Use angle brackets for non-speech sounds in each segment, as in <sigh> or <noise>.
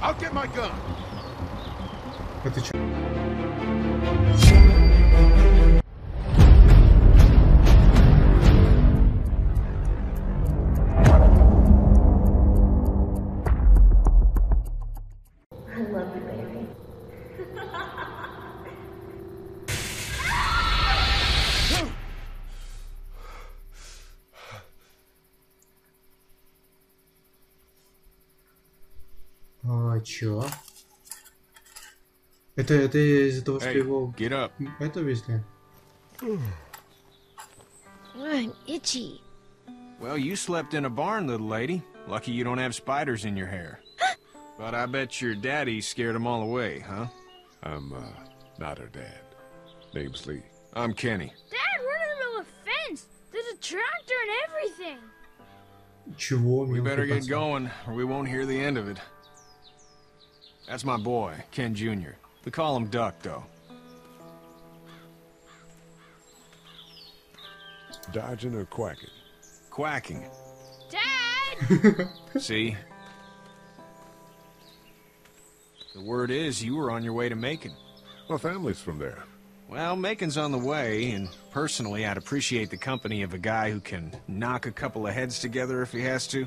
I'll get my gun. What did you... чё? Это, это из-за того, что Hey, его... get up. Это везли? <sighs> I'm itchy. Well, you slept in a barn, little lady. Lucky you don't have spiders in your hair. <gasps> but I bet your daddy scared them all away, huh? I'm, uh, not her dad. Name's Lee. I'm Kenny. Dad, we're in the middle of a fence. There's a tractor and everything. Чего? We мелкий better get пацан? going, or we won't hear the end of it. That's my boy, Ken Jr. We call him Duck, though. Dodging or quacking? Quacking. Dad! <laughs> <laughs> See? The word is you were on your way to Macon. My family's from there. Well, Macon's on the way, and personally, I'd appreciate the company of a guy who can knock a couple of heads together if he has to.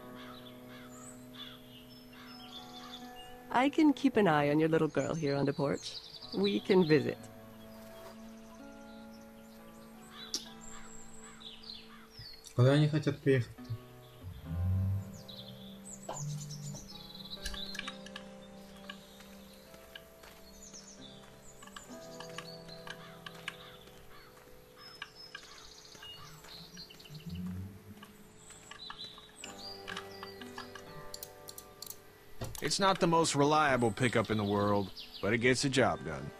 I can keep an eye on your little girl here on the porch. We can visit. Куда они хотят поехать? It's not the most reliable pickup in the world, but it gets the job done.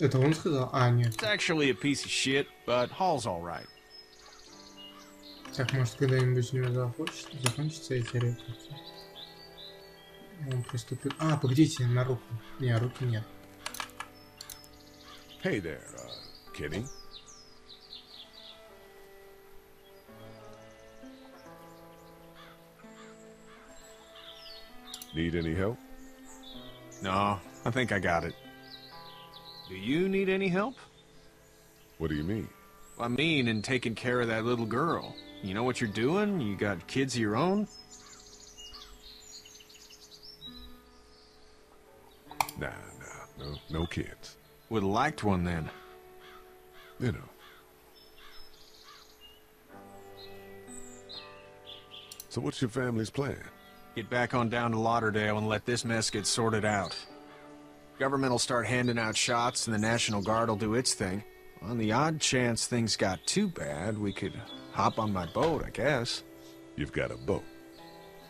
Это он сказал? А, нет. It's actually a piece of shit, but hauls alright. Так, может, когда-нибудь у него захочется, закончится эти. Он приступил... А, погодите, на руку. Не, руки нет. Hey there, uh, Kenny. Need any help? No, I think I got it. Do you need any help? What do you mean? I mean, in taking care of that little girl. You know what you're doing? You got kids of your own? Nah, nah, no, no kids. Would have liked one then. You know. So what's your family's plan? Get back on down to Lauderdale and let this mess get sorted out. Government will start handing out shots and the National Guard will do its thing. On the odd chance things got too bad, we could hop on my boat, I guess. You've got a boat.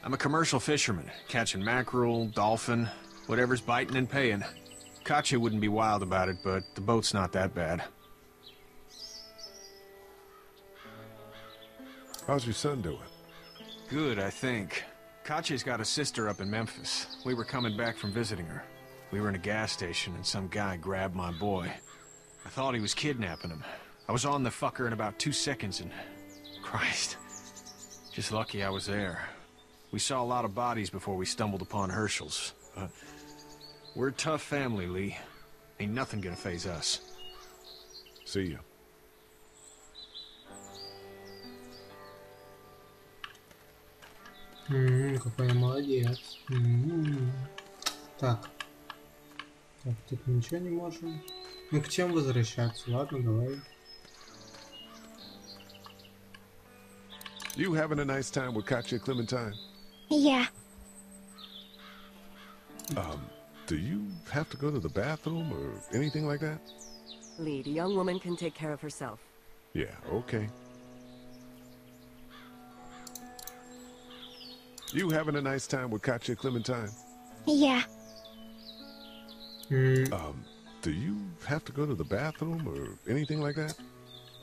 I'm a commercial fisherman, catching mackerel, dolphin, whatever's biting and paying. Katjaa wouldn't be wild about it, but the boat's not that bad. How's your son doing? Good, I think. Katjaa's got a sister up in Memphis. We were coming back from visiting her. We were in a gas station and some guy grabbed my boy. I thought he was kidnapping him. I was on the fucker in about two seconds and... <laughs> Christ. Just lucky I was there. We saw a lot of bodies before we stumbled upon Hershel's. But we're a tough family, Lee. Ain't nothing gonna phase us. See ya. Какой я молодец. М -м. Так. Так, тут ничего не можем. Ну к чем возвращаться? Ладно, давай. You having a nice time with Katjaa Clementine? Yeah. Um, do you have to go to the bathroom or anything like that? Lead, the young woman can take care of herself. Yeah, okay. You having a nice time with Katjaa Clementine? Yeah. Mm. Um, do you have to go to the bathroom or anything like that?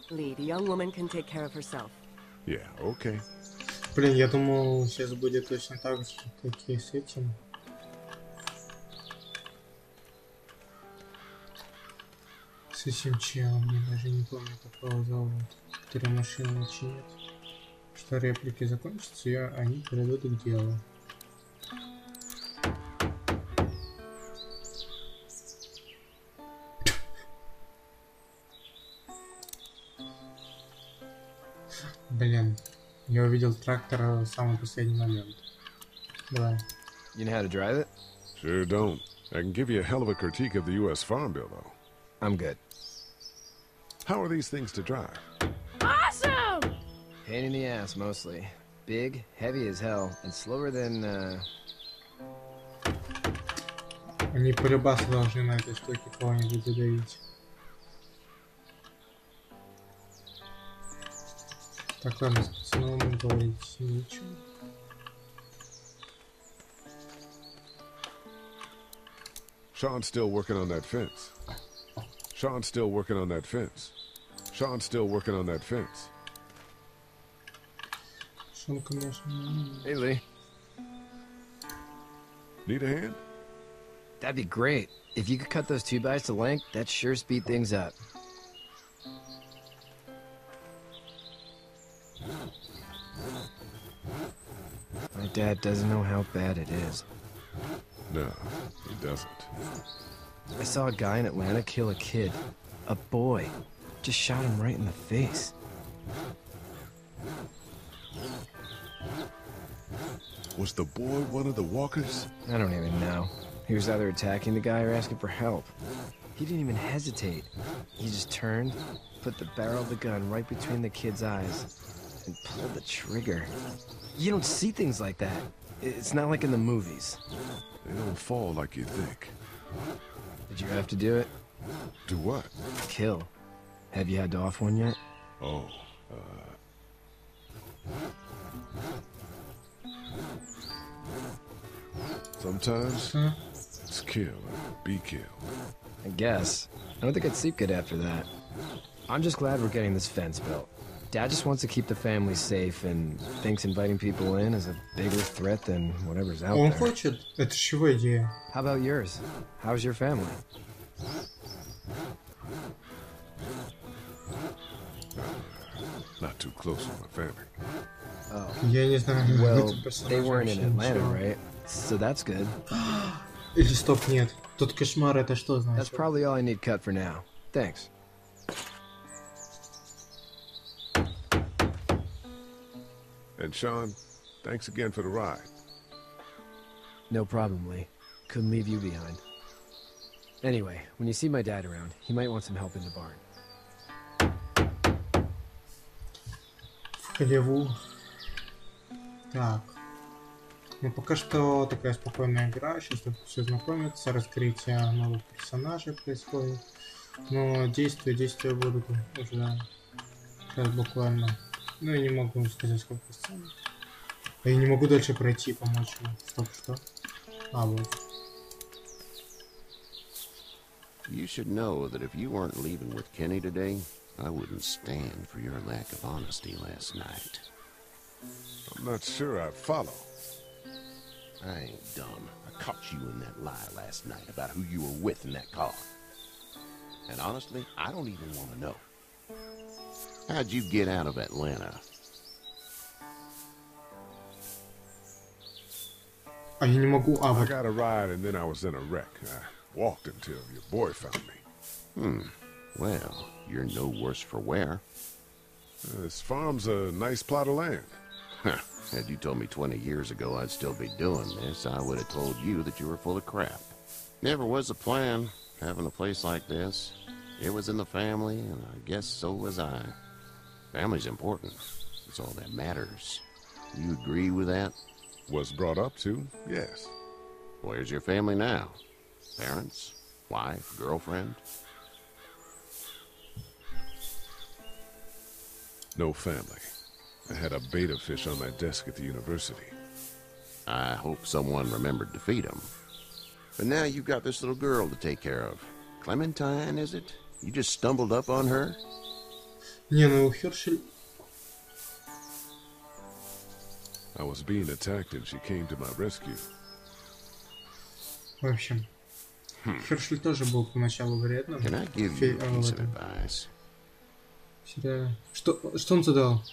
Lee, the young woman can take care of herself. Yeah, okay. Блин, я думал, сейчас будет точно так же, как и с этим. С этим челом, я даже не помню, какого зовут, который машину чинит. Что реплики закончатся, и они перейдут к делу. Блин, я увидел трактор в самый последний момент. Давай. You know how to drive it? Sure don't. I can give you a hell of a critique of the U.S. Farm Bill, though. I'm good. How are these things to drive? Awesome! Pain in the ass, mostly. Big, heavy as hell, and slower than, uh... Они по рыбасу должны на этой штуке кого-нибудь задавить. Так, ладно, с новым говорить нечего. Shawn's still working on that fence. Shawn's still working on that fence. Shawn's still working on that fence one commercial. Hey, Lee. Need a hand? That'd be great. If you could cut those two bites to length, that sure speed things up. My dad doesn't know how bad it is. No, he doesn't. I saw a guy in Atlanta kill a kid. A boy. Just shot him right in the face. Was the boy one of the walkers? I don't even know. He was either attacking the guy or asking for help. He didn't even hesitate. He just turned, put the barrel of the gun right between the kid's eyes, and pulled the trigger. You don't see things like that. It's not like in the movies. They don't fall like you think. Did you have to do it? Do what? Kill. Have you had to off one yet? Oh, uh... Sometimes Huh? it's kill and be killed. I guess. I don't think I'd sleep good after that. I'm just glad we're getting this fence built. Dad just wants to keep the family safe and thinks inviting people in is a bigger threat than whatever's out Он there. хочет? Это ж его идея. How about yours? How's your family? Not too close with my family. Oh. Well, they weren't in Atlanta, right? So that's good. <gasps> Или нет. Тут кошмар, это что значит? That's probably all I need cut for now. Thanks. And Shawn, thanks again for the ride. No problem, Lee. Couldn't leave you behind. Anyway, when you see my dad around, he might want some help in the barn. Хлеву. Так. Ну, пока что такая спокойная игра. Сейчас тут все знакомится, раскрытие новых персонажей происходит. Но действия, действия будут уже сейчас буквально. Ну, я не могу сказать, сколько сцен. Я не могу дальше пройти, помочь ему. Стоп, что? А, вот. You should know that if you weren't leaving with Kenny today, I wouldn't stand for your lack of honesty last night. I'm not sure I follow. I ain't dumb. I caught you in that lie last night about who you were with in that car. And honestly, I don't even want to know. How'd you get out of Atlanta? I got a ride and then I was in a wreck. I walked until your boy found me. Hmm. Well, you're no worse for wear. Uh, this farm's a nice plot of land. Huh. <laughs> Had you told me 20 years ago I'd still be doing this, I would have told you that you were full of crap. Never was a plan, having a place like this. It was in the family, and I guess so was I. Family's important. It's all that matters. You agree with that? Was brought up to, yes. Where's your family now? Parents? Wife? Girlfriend? No family. I had a beta fish on my desk at the university. I hope someone remembered to feed him. But now you've got this little girl to take care of. Clementine, is it? You just stumbled up on her? Не, no, Hershel... I was being attacked and she came to my rescue. В общем, Хершель тоже был поначалу вредным. Can I give you a piece of advice? Что, что он задал?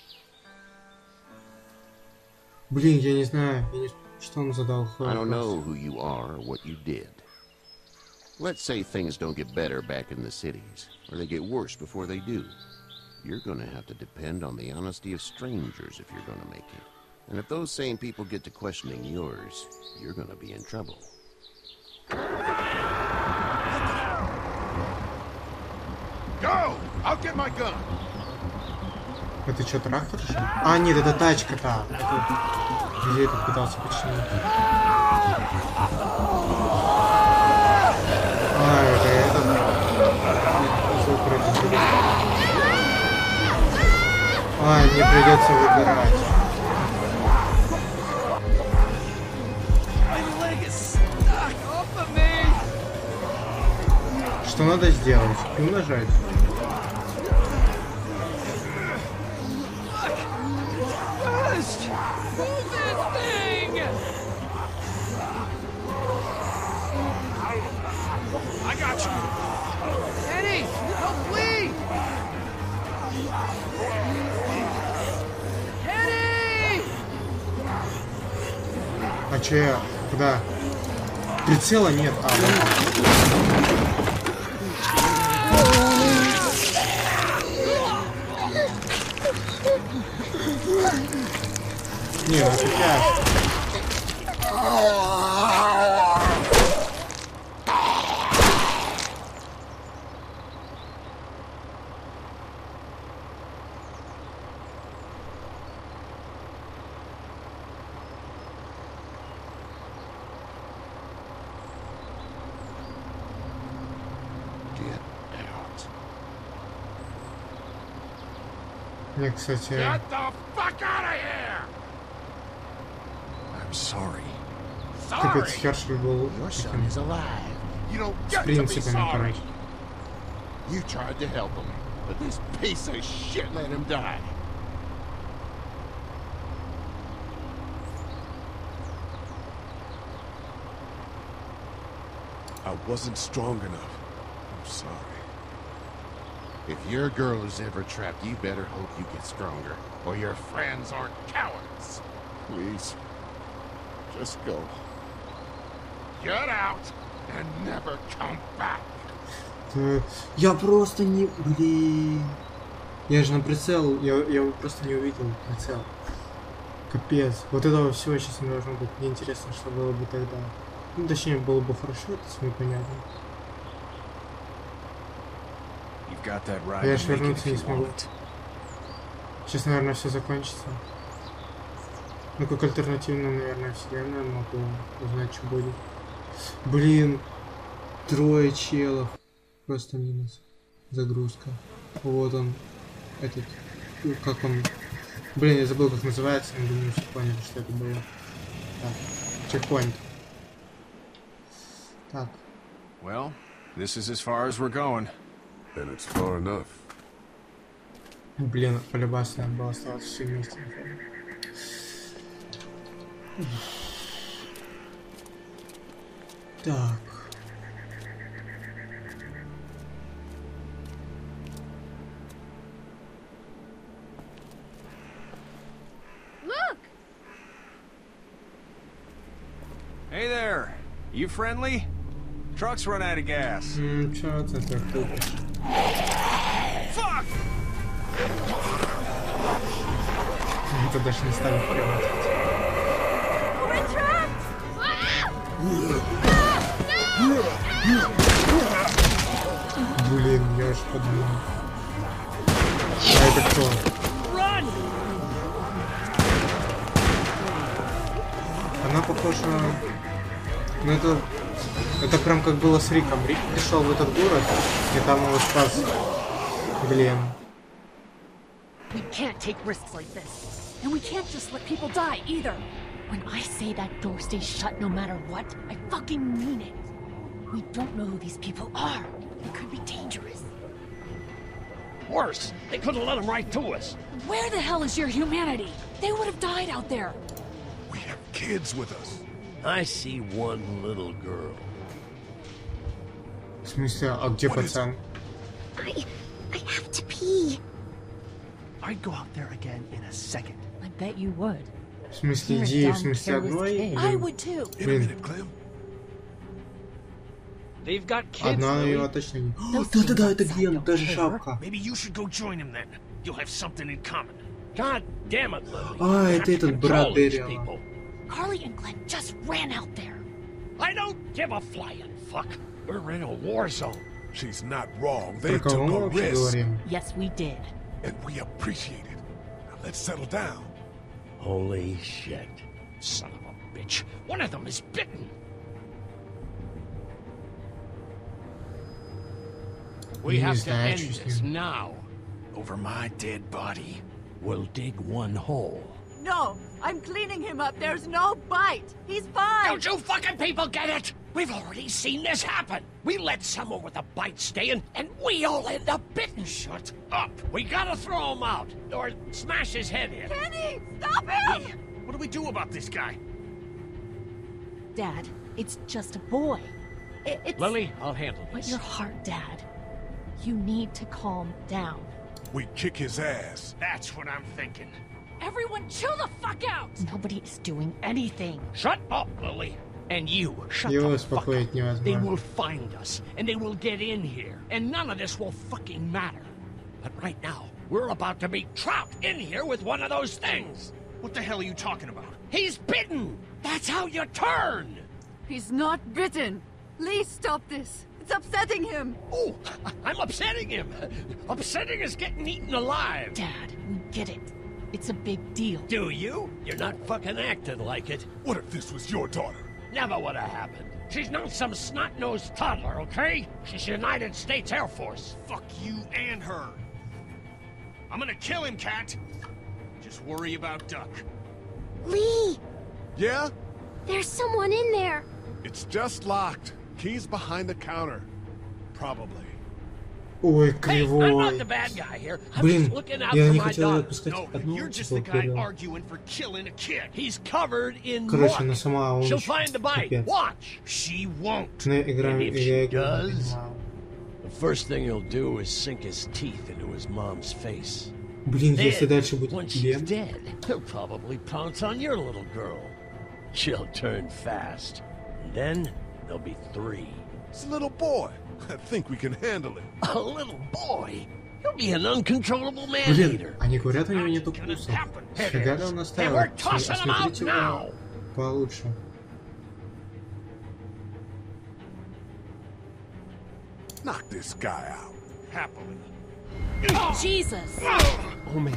Блин, я не знаю. Я не... Что он задал? I don't know who you are or what you did. Let's say things don't get better back in the cities, or they get worse before they do. You're gonna have to depend on the honesty of strangers if you're gonna make it. And if those same people get to questioning yours, you're gonna be in trouble. Go! I'll get my gun! Это что, трактор? что? А, нет, это тачка-то. Это... Где этот пытался починить? А, это другой. А, мне придется выбирать. Что надо сделать? Q нажать? ЧА, когда прицела нет, а да. Не, ну это Мне, кстати, the fuck out of here! I'm sorry. капец Хершель был Your son таким is alive. You don't с get to be принципами, sorry! короче. You tried to help him, but this piece of shit let him die. I wasn't strong enough. If your girl is ever trapped, you better hope you get stronger, or your friends aren't cowards. Please, just go. Get out and never come back. <laughs> Я просто не... Блин. Я же на прицел, я, я просто не увидел прицел. Капец. Вот этого всего сейчас не должно быть. Мне интересно, что было бы тогда. Ну, точнее, было бы хорошо, это с понятно. Я You ж make it вернуться не смогу. Сейчас, наверное, все закончится. Ну, как альтернативную, наверное, вселенную могу узнать, что будет. Блин, трое челов. Просто минус. Загрузка. Вот он. Этот. Как он. Блин, я забыл, как называется, но думаю, все поняли, что это было. Так. Чекпоинт. Так. Well, this is as far as we're going. And it's far enough. Блин, полюбас надо было оставаться все вместе. Так. Look! Hey there. You friendly? Truck's run out of gas. М, Это даже не ставит прямо. Блин, я уж подумал. А это кто? Она похожа... Ну это... Это прям как было с Риком. Рик пришел в этот город, и там его спас Глен. We can't take risks like this. And we can't just let people die either. When I say that door stays shut no matter what, I fucking mean it. We don't know who these people are. It could be dangerous. Worse, they could have let them right to us. Where the hell is your humanity? They would have died out there. We have kids with us. I see one little girl. Mister, a? I, I have to pee. I'd go out there again in a second. I bet you would. Mr. smyśle Mr. w. I would too. Wait a minute, Clem. They've got kids. <gasps> Maybe you should go join him then. You'll have something in common. God damn it, Lilly. А, это brat, брат Carley and Glenn just ran out there. I don't give a flying fuck. We're in a war zone. She's not wrong. They took a risk. Yes, we did. And we appreciate it. Now let's settle down. Holy shit. Son of a bitch. One of them is bitten. We have to end this now. Over my dead body, we'll dig one hole. No, I'm cleaning him up. There's no bite. He's fine. Don't you fucking people get it? We've already seen this happen. We let someone with a bite stay in, and we all end up bitten. Shut up. We gotta throw him out, or smash his head in. Kenny, stop him! What do we do about this guy? Dad, it's just a boy. I- it's... Lilly, I'll handle this. But your heart, Dad. You need to calm down. We kick his ass. That's what I'm thinking. Everyone chill the fuck out! Nobody is doing anything. Shut up, Lilly. And you, shut the fuck up. They will find us, and they will get in here, and none of this will fucking matter. But right now, we're about to be trapped in here with one of those things. What the hell are you talking about? He's bitten! That's how you turn! He's not bitten! Lee, stop this! It's upsetting him! Oh, <laughs> I'm upsetting him! <laughs> Upsetting is getting eaten alive! Dad, we get it. It's a big deal. Do you? You're not fucking acting like it. What if this was your daughter? Never would have happened. She's not some snot-nosed toddler, okay? She's United States Air Force. Fuck you and her. I'm gonna kill him, Cat. Just worry about Duck. Lee, Yeah? there's someone in there. It's just locked. Key's behind the counter. Probably. Ой, Hey, I'm кривой. not the bad guy here. I'm Блин, just looking out я for не my хотел daughter. отпускать No, одну, you're just типа, the guy вперед. arguing for killing a kid. He's covered in Короче, muck. она сама, а он She'll еще find the bite. капец. Watch. She won't. Мы играем, And if я she играю, не does- понимаю. The first thing he'll do is sink his teeth into his mom's face. Блин, если Then, дальше будет once she's Глен, dead, he'll probably pounce on your little girl. She'll turn fast. And then there'll be three. It's a little boy. I think we can handle it. A little boy? He'll be an uncontrollable Блин, man-eater. они говорят, у него нету вкуса. Фига ли он оставил? we're tossing them out Осмотрите now. его получше. Knock this guy out. Happily. Jesus! Oh man.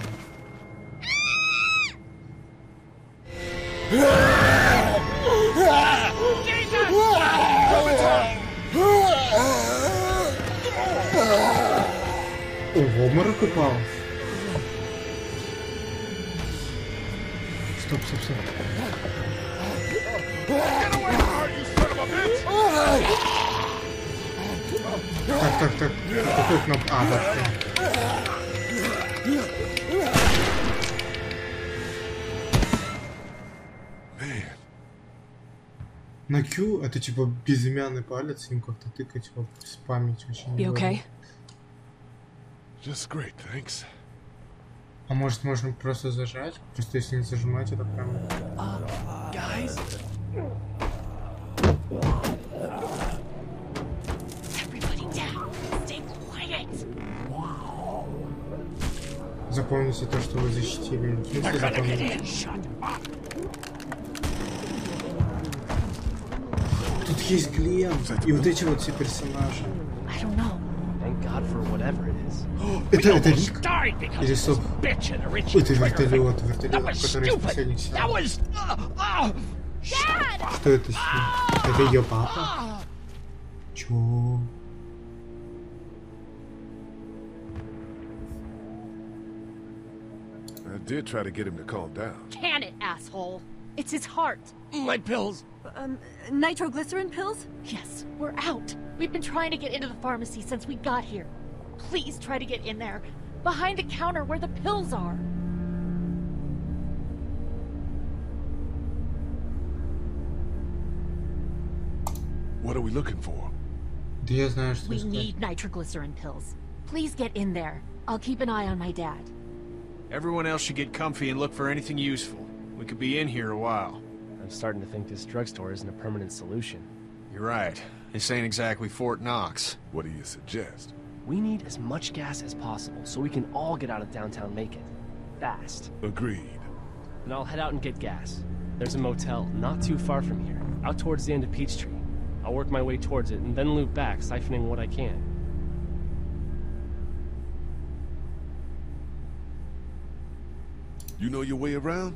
О, в Oh, wonderlijke paal. Stop, stop, stop. Tak, tak, tak. To je knop A, tak. Man. На Q это типа безымянный палец, им как-то тыкать вот с память очень You okay? just great, thanks. А может можно просто зажать? Просто если не зажимать, это прям... Guys? Everybody down! Stay quiet! Запомните то, что вы защитили. Get запомните? есть Глем и вот эти вот все персонажи. <gasps> Это, это Рик? Или Соп? Это вертолет, вертолет, который из последних. Что это с ним? Это ее папа? Чё? I did try to get him to calm down. Can it, asshole? It's his heart. My pills. Um, nitroglycerin pills? Yes, we're out. We've been trying to get into the pharmacy since we got here. Please try to get in there. Behind the counter where the pills are. What are we looking for? We need nitroglycerin pills. Please get in there. I'll keep an eye on my dad. Everyone else should get comfy and look for anything useful. We could be in here a while. I'm starting to think this drugstore isn't a permanent solution. You're right. This ain't exactly Fort Knox. What do you suggest? We need as much gas as possible so we can all get out of downtown Macon. Fast. Agreed. And I'll head out and get gas. There's a motel not too far from here, out towards the end of Peachtree. I'll work my way towards it and then loop back, siphoning what I can. You know your way around?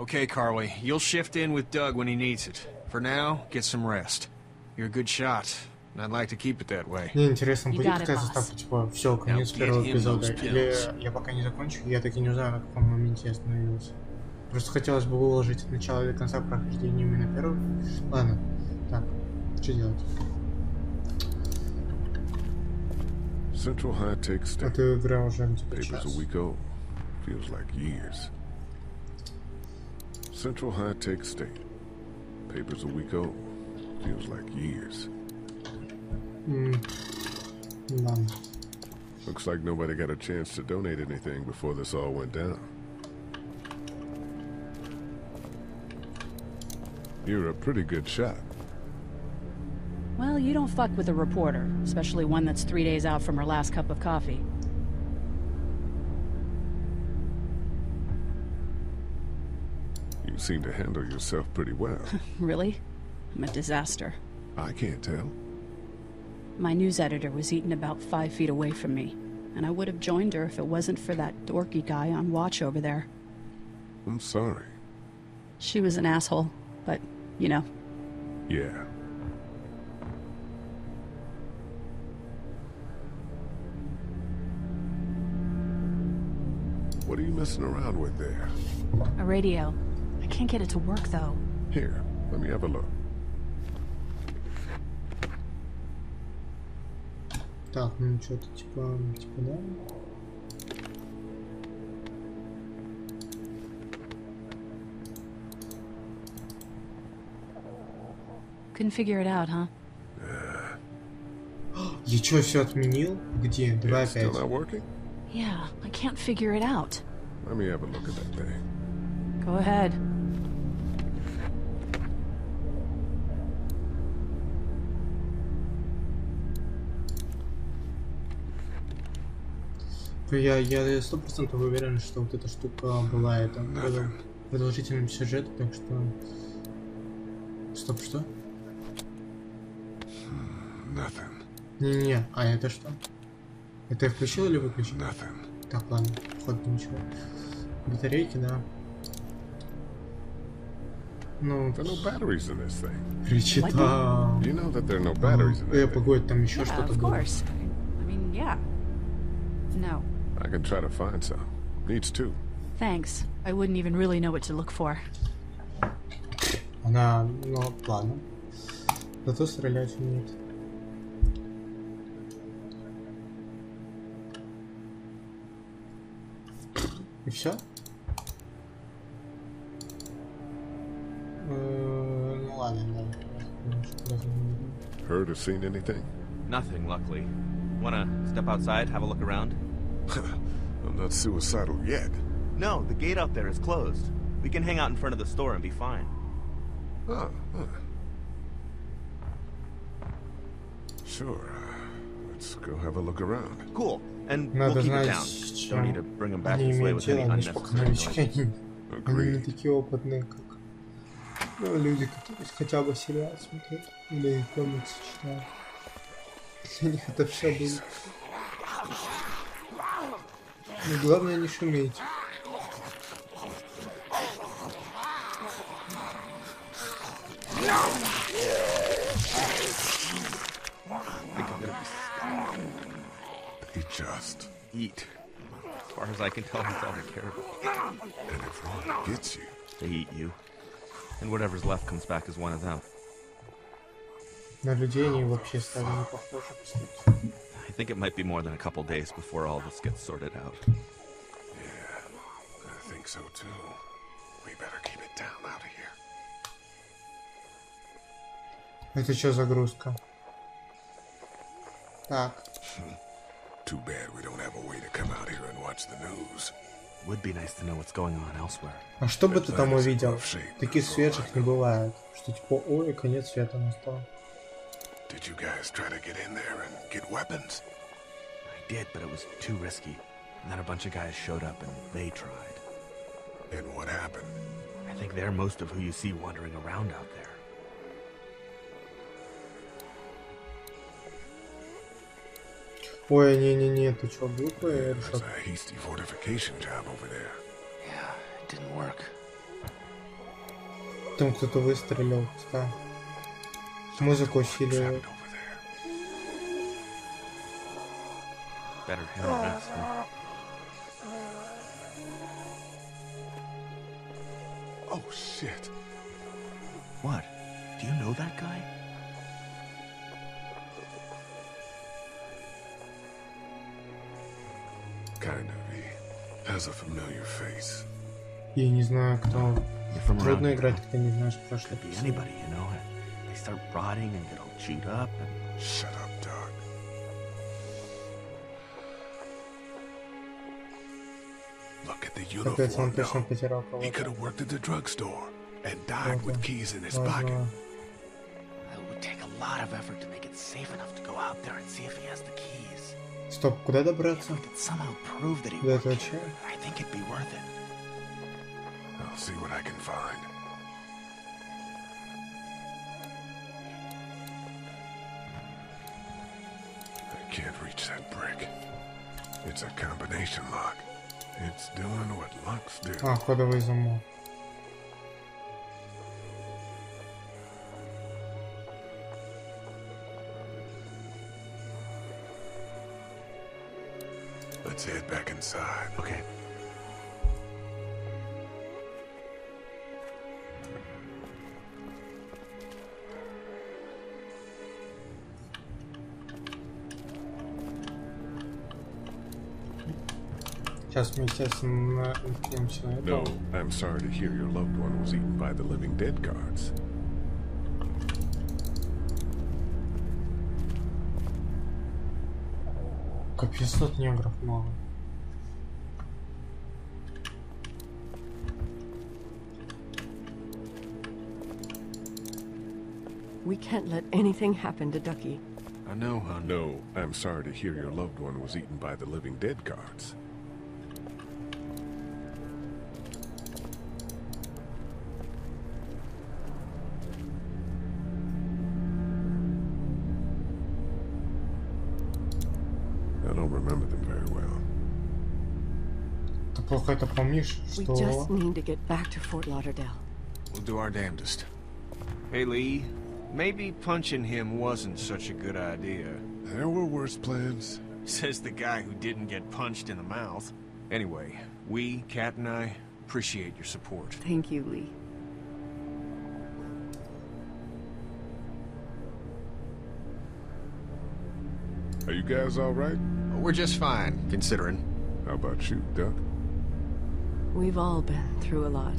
Okay, Carley, you'll shift in with Doug when he needs it. For now, get some rest. You're a good shot, and I'd like to keep it that way. Мне интересно, будет какая заставка, типа, все, конец первого эпизода, или я пока не закончу, я так и не знаю, на каком моменте я остановился. Просто хотелось бы выложить от начала до конца прохождения именно первого. Ладно, так, что делать? Central High Tech State. Papers a week old. Feels like years. Central High Tech State. Paper's a week old. Feels like years. Hmm. None. Looks like nobody got a chance to donate anything before this all went down. You're a pretty good shot. Well, you don't fuck with a reporter, especially one that's three days out from her last cup of coffee. Seem to handle yourself pretty well. <laughs> Really? I'm a disaster. I can't tell. My news editor was eaten about five feet away from me, and I would have joined her if it wasn't for that dorky guy on watch over there. I'm sorry. She was an asshole, but, you know, Yeah. What are you messing around with there? a radio. I can't get it to work, though. Here, let me have a look. Так, ну что-то типа, типа, да? Couldn't figure it out, huh? Я что, все отменил? Где? Давай It's still опять. not working? Yeah, I can't figure it out. Let me have a look at that thing. Go ahead. Я, я сто процентов уверен, что вот эта штука была это продол- продолжительным сюжетом, так что... Стоп, что? Nothing. Не-не-не, а это что? Это я включил или выключил? Nothing. Так, ладно, вход ничего. Батарейки, да. Ну, There are no batteries in this thing. причитал. You know that there are no batteries in Э, that thing. погодь, там еще Yeah, что-то было. course. I mean, yeah. No, I can try to find some. Needs two. thanks. I wouldn't even really know what to look for. Она, ну, ладно. Зато стрелять умеет. И все? Ну ладно, ладно. Heard or seen anything? Nothing, luckily. Wanna step outside, have a look around? I'm not suicidal yet. No, the gate out there is closed. We can hang out in front of the store and be fine. Huh, huh. Sure. uh, Let's go have a look around. Cool. And Надо we'll keep it знать, down. с Don't чем need to bring them back они this way имеют with any дело, они же пока unnecessary новички, noise. они, они не такие опытные, как... Ну, люди, которые хотя бы сериал смотрят или комиксы читают. Для них это все будет. Ну, главное не шуметь. They just Eat. As far as I can tell, that's all they care about. And if one gets you, They eat you. And whatever's left comes back as one of them. На людей они вообще стали не похожи, кстати. I think it might be more than a couple days before all this gets sorted out. I think so too. We better keep it down out of here. Это что загрузка? Так, <laughs> Too bad we don't have a way to come out here and watch the news. Would be nice to know what's going on elsewhere. а что бы ты там увидел? Таких свежих не бывает. Что типа, ой, конец света настал. Did you guys try to get in there and get weapons? I did, but it was too risky. And then a bunch of guys showed up and they tried. And what happened? I think they're most of who you see wandering around out there. Ой, не-не-не, ты чё, глупый, There's решил? a hasty fortification job over there. Yeah, it didn't work. Там кто-то выстрелил, да. Музыку усиливает. Better him than us, huh? Oh shit. What? Do you know that guy? Kind of. He has a familiar face. Я не знаю, кто он. You're from around Трудно here. играть, когда не знаешь прошлое. Could be anybody, you know? They start rotting and get all chewed up and... Shut up, Doug. Look at the Опять он uniform точно now. потерял He кого-то. could have worked at the drugstore and died with keys in his Ага. pocket. It would take a lot of effort to make it safe enough to go out there and see if he has the keys. Стоп, куда добраться? Could somehow prove that he До worked этого here. чая? I think it'd be worth it. I'll see what I can find. that brick. It's a combination lock. It's doing what locks do. А, ходовый замок. Let's head back inside. Okay. No, I'm sorry to hear your loved one was eaten by the living dead guards. Капец, тут негров много. We can't let anything happen to Ducky. I know, hon. No, I'm sorry to hear your loved one was eaten by the living dead guards. We что... just need to get back to Fort Lauderdale. We'll do our damnedest. Hey, Lee, maybe punching him wasn't such a good idea. There were worse plans. <laughs> Says the guy who didn't get punched in the mouth. Anyway, we, Kat and I, appreciate your support. Thank you, Lee. Are you guys all right? We're just fine, considering. How about you, Duck? We've all been through a lot.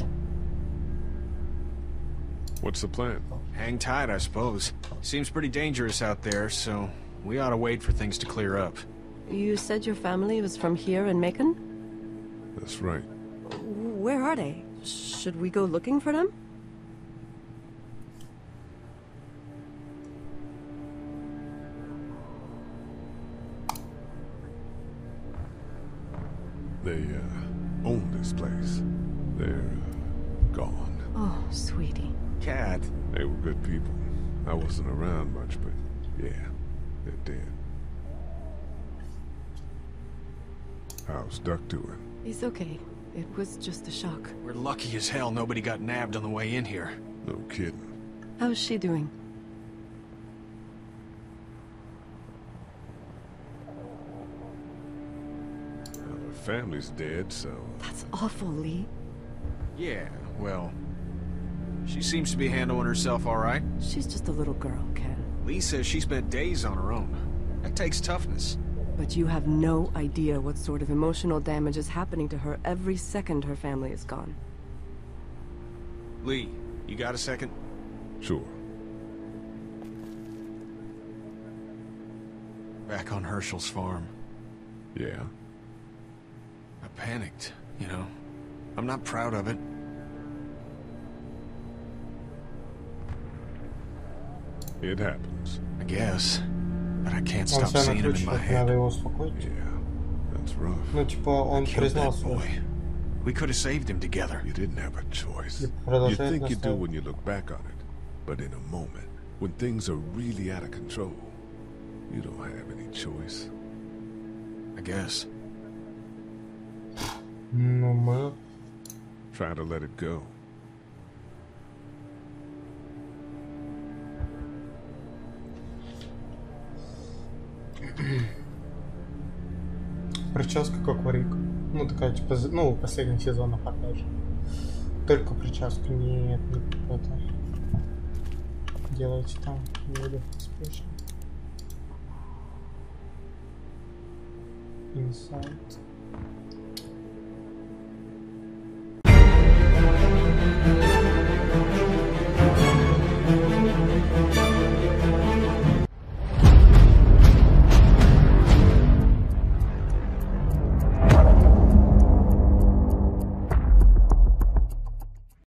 What's the plan? Hang tight, I suppose. Seems pretty dangerous out there, so we ought to wait for things to clear up. You said your family was from here in Macon? That's right. Where are they? Should we go looking for them? I wasn't around much, but yeah, they're dead. How's Duck doing? He's okay. It was just a shock. We're lucky as hell nobody got nabbed on the way in here. No kidding. How's she doing? Well, her family's dead, so... That's awful, Lee. Yeah, well... She seems to be handling herself all right. She's just a little girl, Ken. Lee says she spent days on her own. That takes toughness. But you have no idea what sort of emotional damage is happening to her every second her family is gone. Lee, you got a second? Sure. Back on Hershel's farm. Yeah? I panicked, you know. I'm not proud of it. It happens. I guess. But I can't Он stop себя seeing him in my накручивает, надо head. его успокоить. That's rough. Ну, типа, он Killed that признался. boy. We could have saved him together. You didn't have a choice. И You продолжает think you do настаивать. when you look back on it, but in a moment, when things are really out of control, you don't have any choice. I guess. Ну, мы... Try to let it go. Прическа как у Рика. Ну, такая, типа, ну, в последних сезонах, опять же. Только прическа, нет, не какой-то. Делайте там, не буду спешно. Inside.